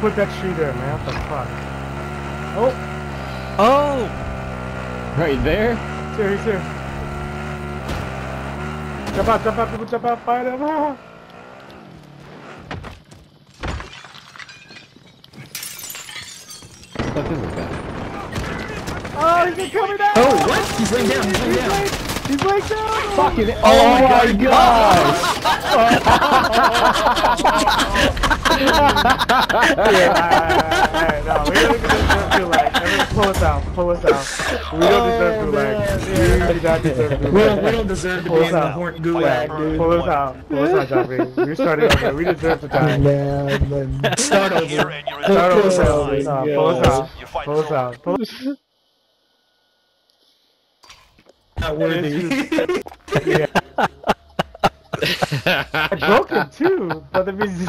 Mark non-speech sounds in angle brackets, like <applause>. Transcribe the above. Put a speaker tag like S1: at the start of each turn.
S1: put that tree there, man. What the fuck? Oh,
S2: Oh!
S3: Right there?
S1: he's here, he's here. Jump out, jump out, people jump out, fight him. Ah.
S3: What the fuck is this guy?
S1: Oh, he's coming down!
S4: Oh, what? He's laying down. He's laying
S1: He's
S4: down.
S1: like, he's like down!
S3: Fucking Oh, my god! <laughs> <laughs>
S1: yeah, no, we don't deserve gulag. Everyone pull us out, pull us out. We don't deserve gulag. We do not deserve
S4: We don't, we don't deserve to
S1: Pull
S4: be in the horn
S1: Yeah,
S4: gulag, dude.
S1: pull us out, pull us out, Joffrey. We started over. We deserve to die.
S5: Man, man.
S4: Start over.
S1: Start over,
S6: the
S1: pull us out, pull us out, pull us out.
S4: Not worthy.
S1: Yeah. I broke it too, but that means.